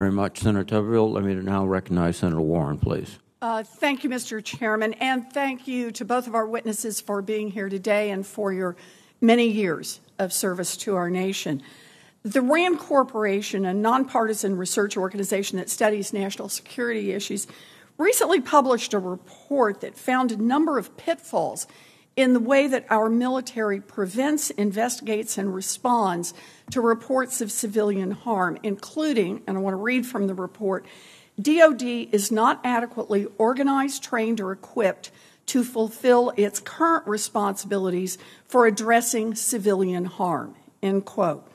Very much, Senator Tuberville. Let me now recognize Senator Warren, please. Uh, thank you, Mr. Chairman, and thank you to both of our witnesses for being here today and for your many years of service to our nation. The RAND Corporation, a nonpartisan research organization that studies national security issues, recently published a report that found a number of pitfalls in the way that our military prevents, investigates, and responds to reports of civilian harm, including, and I want to read from the report DoD is not adequately organized, trained, or equipped to fulfill its current responsibilities for addressing civilian harm. End quote.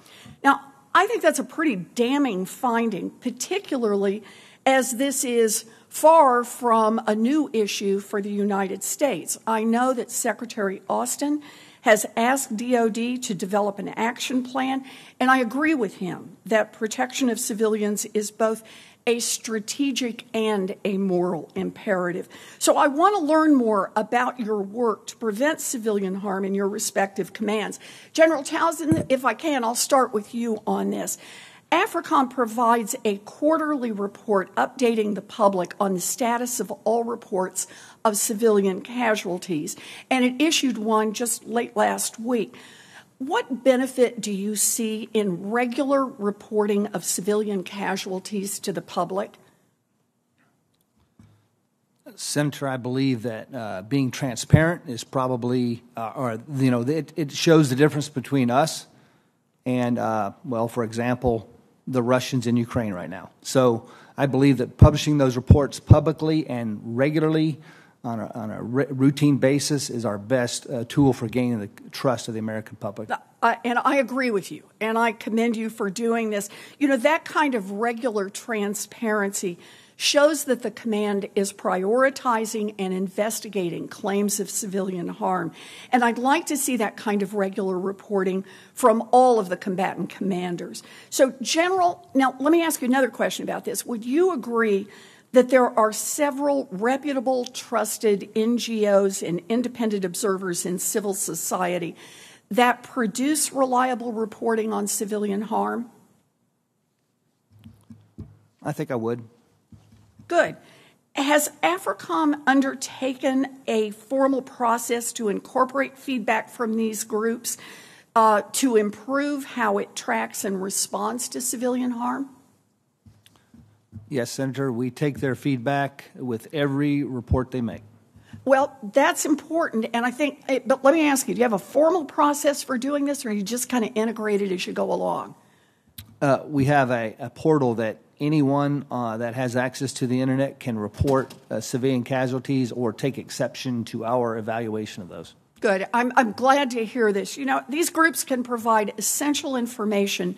Now, I think that's a pretty damning finding, particularly as this is far from a new issue for the United States. I know that Secretary Austin has asked DoD to develop an action plan, and I agree with him that protection of civilians is both a strategic and a moral imperative. So I want to learn more about your work to prevent civilian harm in your respective commands. General Townsend, if I can, I'll start with you on this. AFRICOM provides a quarterly report updating the public on the status of all reports of civilian casualties, and it issued one just late last week. What benefit do you see in regular reporting of civilian casualties to the public? Senator, I believe that uh, being transparent is probably, uh, or you know, it, it, shows the difference between us and, uh, well, for example, the Russians in Ukraine right now. So I believe that publishing those reports publicly and regularly on a, on a r- routine basis is our best uh, tool for gaining the trust of the American public. Uh, and I agree with you, and I commend you for doing this. You know, that kind of regular transparency shows that the command is prioritizing and investigating claims of civilian harm. And I'd like to see that kind of regular reporting from all of the combatant commanders. So, General, now let me ask you another question about this. Would you agree that there are several reputable, trusted NGOs and independent observers in civil society that produce reliable reporting on civilian harm? I think I would. Good. Has AFRICOM undertaken a formal process to incorporate feedback from these groups uh, to improve how it tracks and responds to civilian harm? Yes, Senator. We take their feedback with every report they make. Well, that's important, and I think. Eh, but let me ask you: Do you have a formal process for doing this, or are you just kind of integrated as you go along? Uh, we have a, a portal that anyone uh, that has access to the internet can report uh, civilian casualties or take exception to our evaluation of those. Good. I'm, I'm glad to hear this. You know, these groups can provide essential information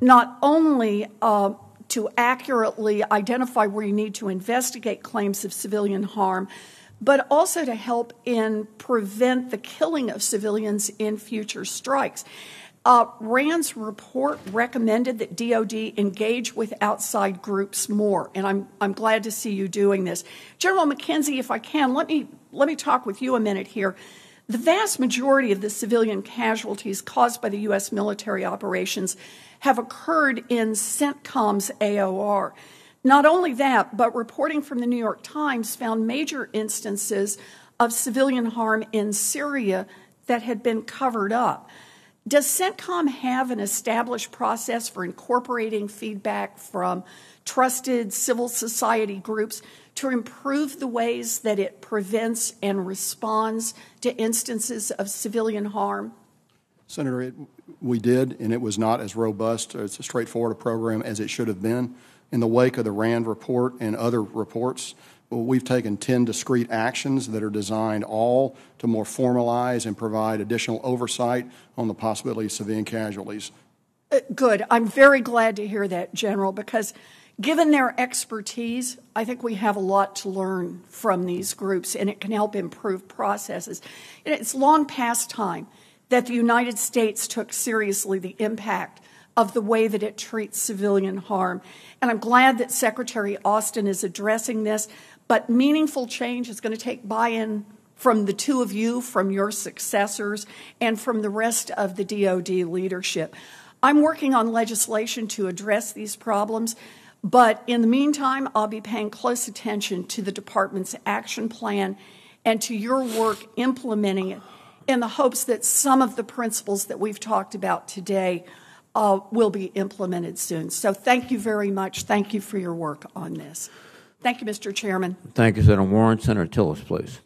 not only uh, to accurately identify where you need to investigate claims of civilian harm, but also to help in prevent the killing of civilians in future strikes. Uh, RAND's report recommended that DoD engage with outside groups more, and I'm I'm glad to see you doing this, General McKenzie. If I can, let me let me talk with you a minute here. The vast majority of the civilian casualties caused by the U.S. military operations have occurred in CENTCOM's AOR. Not only that, but reporting from the New York Times found major instances of civilian harm in Syria that had been covered up. Does CENTCOM have an established process for incorporating feedback from trusted civil society groups to improve the ways that it prevents and responds to instances of civilian harm? Senator, it, we did, and it was not as robust, as straightforward a program as it should have been. In the wake of the RAND report and other reports, we've taken 10 discrete actions that are designed all to more formalize and provide additional oversight on the possibility of civilian casualties. Uh, good. I'm very glad to hear that, General, because given their expertise, I think we have a lot to learn from these groups and it can help improve processes. It's long past time that the United States took seriously the impact of the way that it treats civilian harm. And I'm glad that Secretary Austin is addressing this. But meaningful change is going to take buy in from the two of you, from your successors, and from the rest of the DoD leadership. I'm working on legislation to address these problems, But in the meantime, I'll be paying close attention to the department's action plan and to your work implementing it in the hopes that some of the principles that we've talked about today uh, will be implemented soon. So thank you very much. Thank you for your work on this. Thank you, Mr. Chairman. Thank you, Senator Warren. Senator Tillis, please.